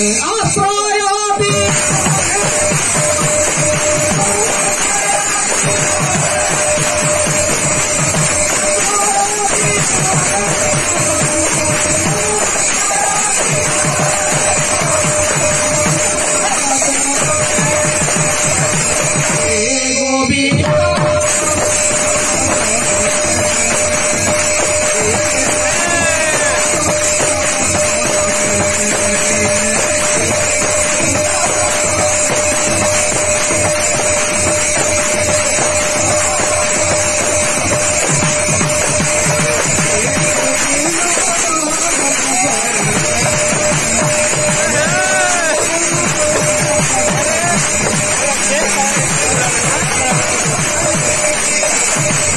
Oh.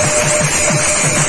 Thank you.